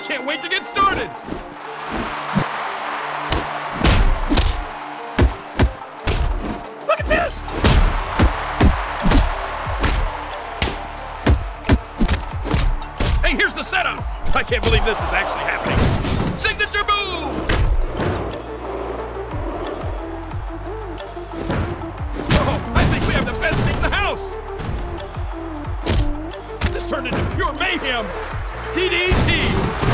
I can't wait to get started! Look at this! Hey, here's the setup! I can't believe this is actually happening. Signature move! Oh, I think we have the best seat in the house! This turned into pure mayhem! DDT!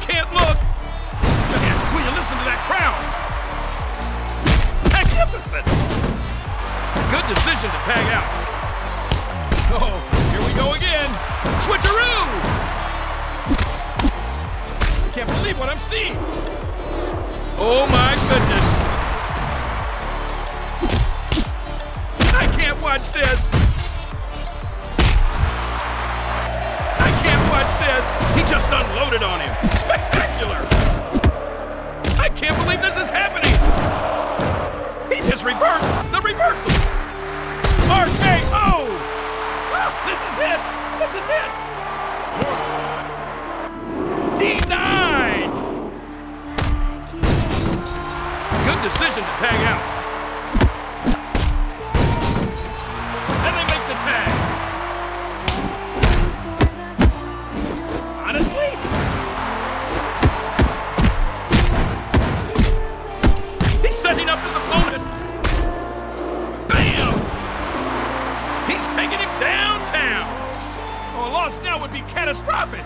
Can't look! Man, will you listen to that crowd? Magnificent! Good decision to tag out. Oh, here we go again. Switcheroo! I can't believe what I'm seeing. Oh my goodness. I can't watch this. Just unloaded on him. Spectacular. I can't believe this is happening. He just reversed the reversal. RKO. Ah, This is it. This is it. D9. Good decision to tag out. Loss now would be catastrophic.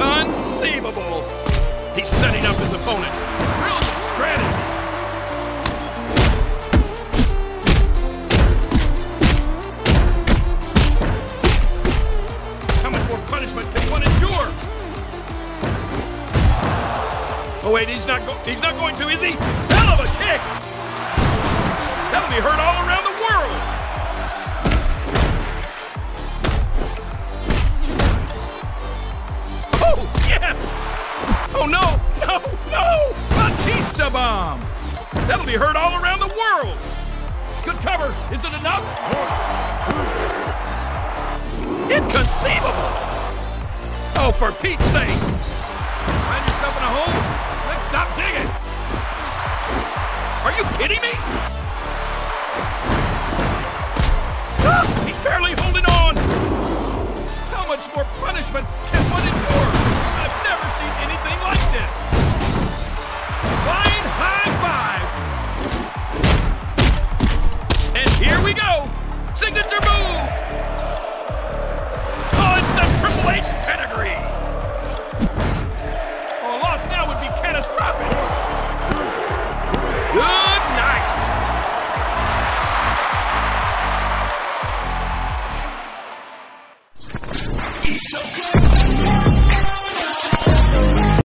Inconceivable. He's setting up his opponent. Brilliant strategy. How much more punishment can one endure? Oh wait, he's not he's not going to, is he? Hell of a kick! That'll be heard all around the world! Oh no, no, no! Batista bomb! That'll be heard all around the world! Good cover, is it enough? Inconceivable! Oh, for Pete's sake! Find yourself in a hole? Let's stop digging! Are you kidding me? Ah, he's barely holding on!